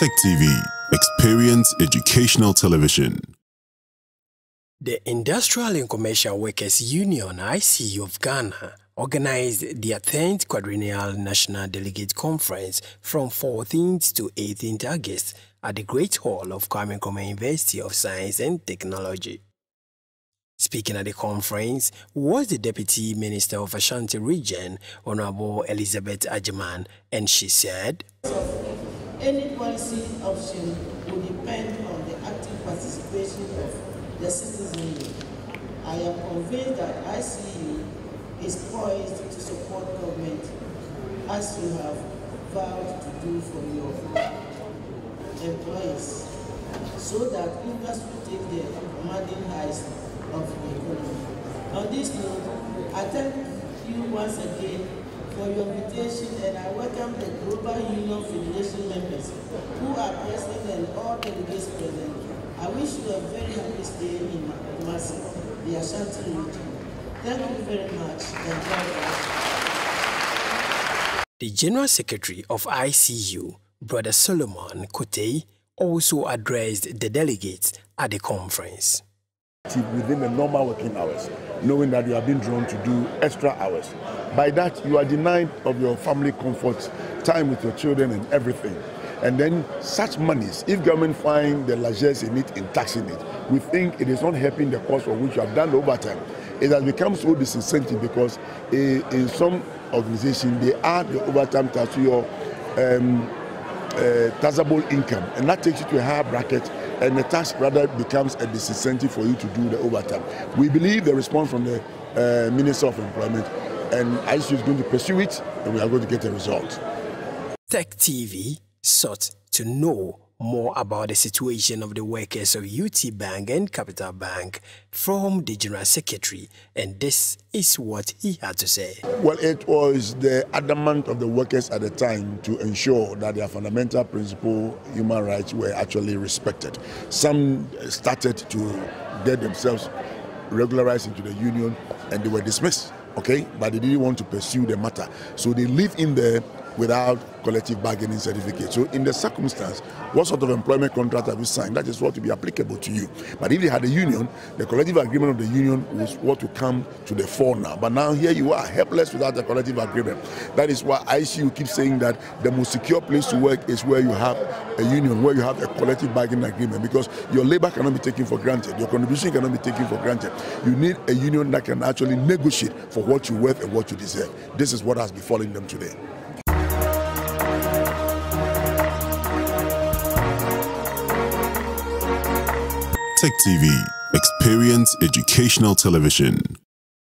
Tech TV, experience educational television. The Industrial and Commercial Workers Union ICU of Ghana organized their 10th Quadrennial National Delegate Conference from 14th to 18th August at the Great Hall of Kwame Nkrumah University of Science and Technology. Speaking at the conference was the Deputy Minister of Ashanti Region, Honorable Elizabeth Agyeman, and she said, Any policy option will depend on the active participation of the citizenry. I am convinced that ICU is poised to support government as you have vowed to do for your employees so that industry take the commanding heights of the economy. On this note, I thank you once again for your invitation and I welcome the Global Union Federation members who are present and all delegates present. I wish you a very happy stay in Kumasi, the Ashanti region. Thank you very much and. The General Secretary of ICU, Brother Solomon Kotei, also addressed the delegates at the conference. Within the normal working hours, knowing that you have been drawn to do extra hours. By that, you are denied of your family comfort, time with your children, and everything. And then such monies, if government find the largesse in it in taxing it, we think it is not helping the cause for which you have done the overtime. It has become so disincentive because in some organizations they add the overtime tax to your um, uh, taxable income, and that takes you to a higher bracket, and the tax rather becomes a disincentive for you to do the overtime. We believe the response from the uh, Minister of Employment, and ICU is going to pursue it, and we are going to get a result. Tech TV sought to know more about the situation of the workers of UT Bank and Capital Bank from the General Secretary, and this is what he had to say. Well, it was the adamant of the workers at the time to ensure that their fundamental principle, human rights, were actually respected. Some started to get themselves regularized into the union and they were dismissed, okay? But they didn't want to pursue the matter. So they live in there without collective bargaining certificate. So in the circumstance, what sort of employment contract have you signed? That is what to be applicable to you. But if they had a union, the collective agreement of the union was what to come to the fore now. But now here you are, helpless without a collective agreement. That is why ICU keeps saying that the most secure place to work is where you have a union, where you have a collective bargaining agreement, because your labor cannot be taken for granted, your contribution cannot be taken for granted. You need a union that can actually negotiate for what you're worth and what you deserve. This is what has befallen them today. Tech TV, experience educational television.